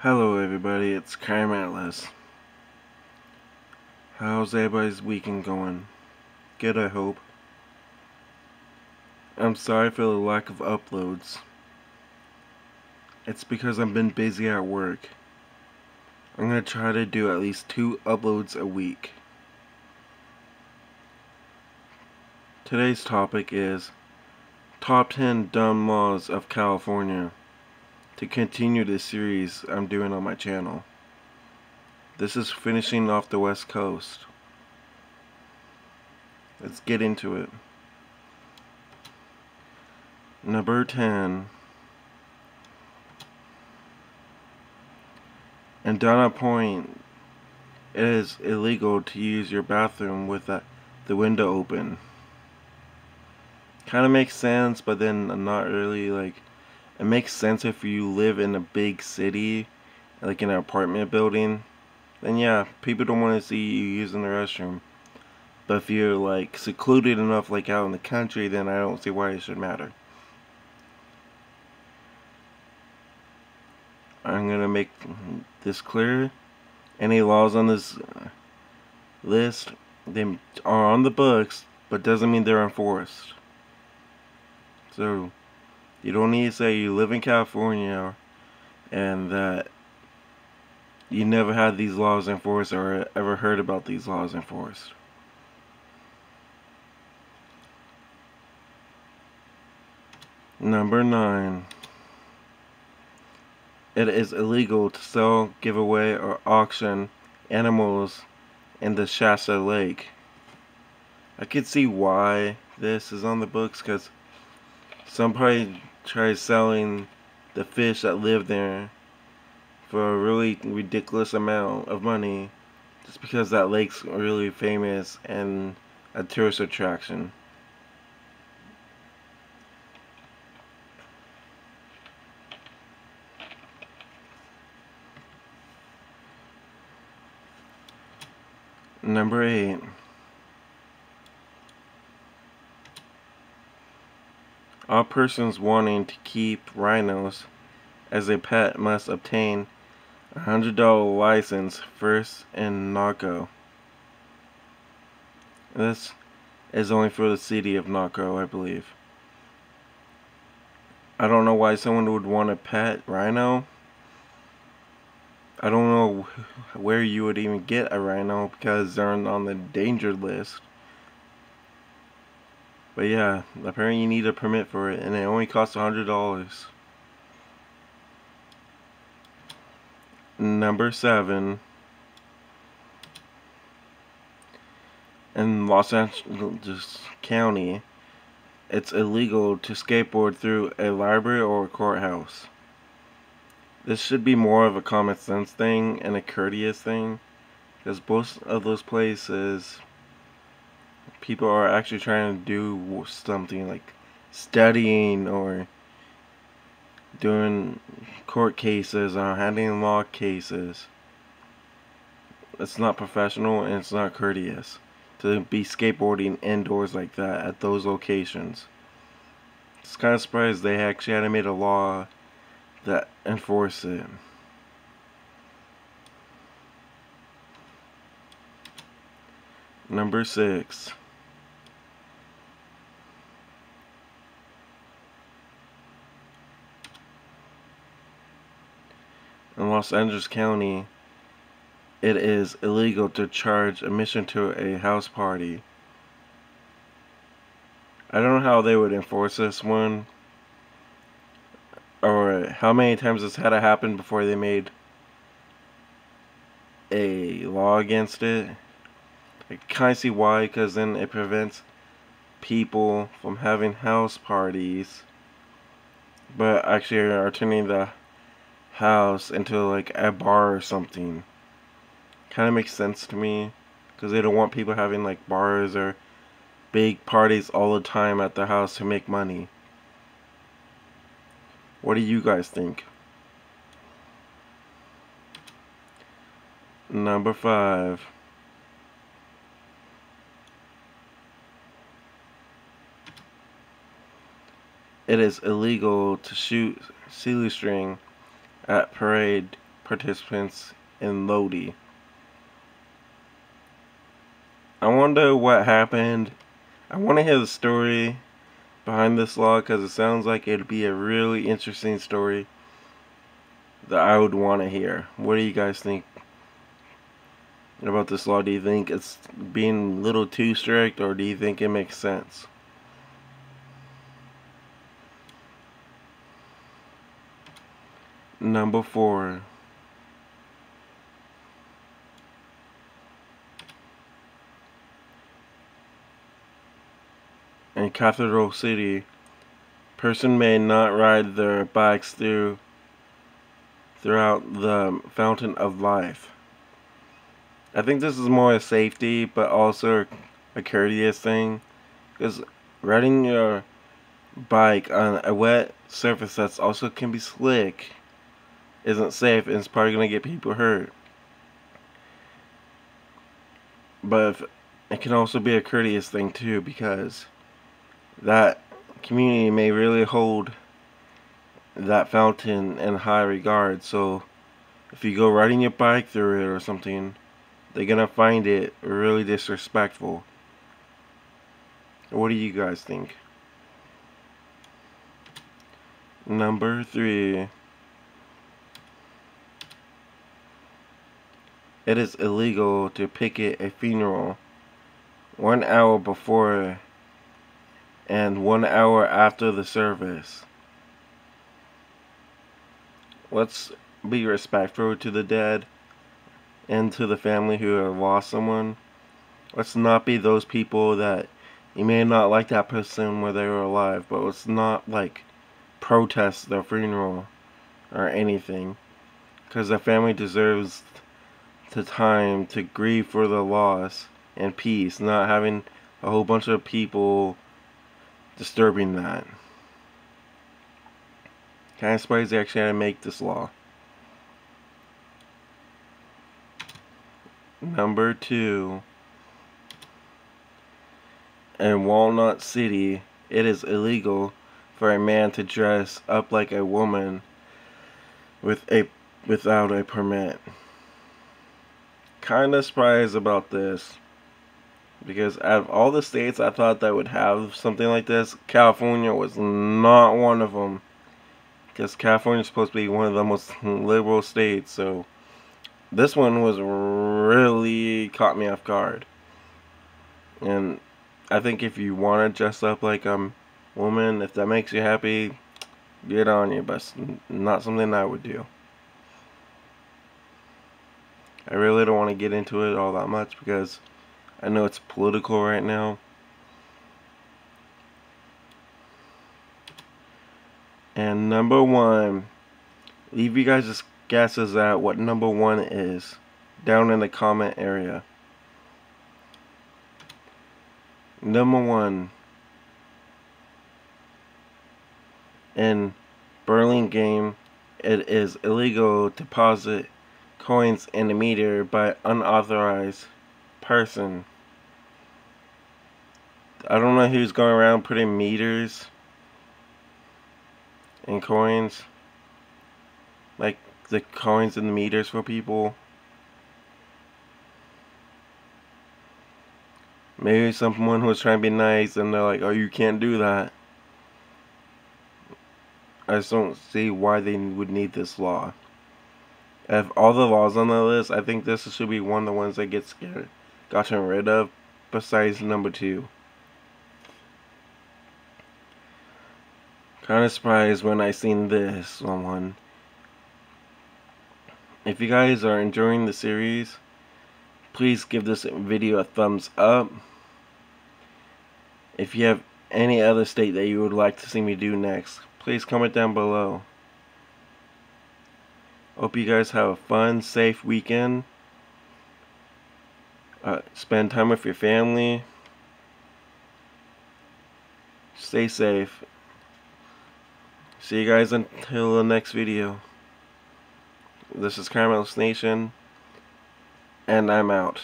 Hello everybody, it's Crime Atlas. How's everybody's weekend going? Good I hope. I'm sorry for the lack of uploads. It's because I've been busy at work. I'm gonna try to do at least two uploads a week. Today's topic is Top 10 Dumb Laws of California to continue this series I'm doing on my channel. This is finishing off the West Coast. Let's get into it. Number 10. In Dana Point, it is illegal to use your bathroom with the, the window open. Kind of makes sense, but then not really like it makes sense if you live in a big city, like in an apartment building. Then yeah, people don't want to see you using the restroom. But if you're like secluded enough, like out in the country, then I don't see why it should matter. I'm gonna make this clear. Any laws on this list, they are on the books, but doesn't mean they're enforced. So you don't need to say you live in California and that you never had these laws enforced or ever heard about these laws enforced. Number 9. It is illegal to sell, give away, or auction animals in the Shasta Lake. I could see why this is on the books because somebody tried selling the fish that live there for a really ridiculous amount of money just because that lake's really famous and a tourist attraction. Number 8 All persons wanting to keep rhinos as a pet must obtain a $100 license first in Naco. This is only for the city of Naco, I believe. I don't know why someone would want a pet rhino. I don't know where you would even get a rhino because they're on the danger list. But yeah, apparently you need a permit for it, and it only costs a hundred dollars. Number seven. In Los Angeles County, it's illegal to skateboard through a library or a courthouse. This should be more of a common sense thing and a courteous thing, because both of those places people are actually trying to do something like studying or doing court cases or handling law cases. It's not professional and it's not courteous to be skateboarding indoors like that at those locations. It's kind of surprised they actually had made a law that enforce it. Number six. in Los Angeles County, it is illegal to charge admission to a house party. I don't know how they would enforce this one, or how many times this had to happen before they made a law against it. I kind of see why, because then it prevents people from having house parties, but actually are turning the house into like a bar or something. Kind of makes sense to me because they don't want people having like bars or big parties all the time at the house to make money. What do you guys think? Number five. It is illegal to shoot silly string at parade participants in Lodi. I wonder what happened. I want to hear the story behind this law because it sounds like it'd be a really interesting story that I would want to hear. What do you guys think about this law? Do you think it's being a little too strict or do you think it makes sense? Number four. In Cathedral City, person may not ride their bikes through throughout the fountain of life. I think this is more a safety, but also a courteous thing, because riding your bike on a wet surface that's also can be slick isn't safe and it's probably going to get people hurt. But it can also be a courteous thing too because that community may really hold that fountain in high regard. So if you go riding your bike through it or something, they're going to find it really disrespectful. What do you guys think? Number three. It is illegal to picket a funeral one hour before and one hour after the service. Let's be respectful to the dead and to the family who have lost someone. Let's not be those people that you may not like that person where they were alive, but let's not like protest their funeral or anything because the family deserves the time to grieve for the loss and peace, not having a whole bunch of people disturbing that. Kind of surprised they actually had to make this law. Number two. In Walnut City, it is illegal for a man to dress up like a woman with a without a permit kind of surprised about this because out of all the states I thought that would have something like this, California was not one of them. Because California is supposed to be one of the most liberal states, so this one was really caught me off guard. And I think if you want to dress up like a woman, if that makes you happy, get on you, but not something I would do. I really don't want to get into it all that much because I know it's political right now. And number one, leave you guys' guesses at what number one is down in the comment area. Number one, in Burlingame, game, it is illegal to deposit coins in a meter by unauthorized person. I don't know who's going around putting meters and coins. Like the coins and the meters for people. Maybe someone was trying to be nice and they're like, oh, you can't do that. I just don't see why they would need this law. Of all the laws on the list, I think this should be one of the ones that gets scared, gotten rid of, besides number two. Kind of surprised when I seen this one. If you guys are enjoying the series, please give this video a thumbs up. If you have any other state that you would like to see me do next, please comment down below. Hope you guys have a fun, safe weekend. Uh, spend time with your family. Stay safe. See you guys until the next video. This is Crime Atlas Nation, and I'm out.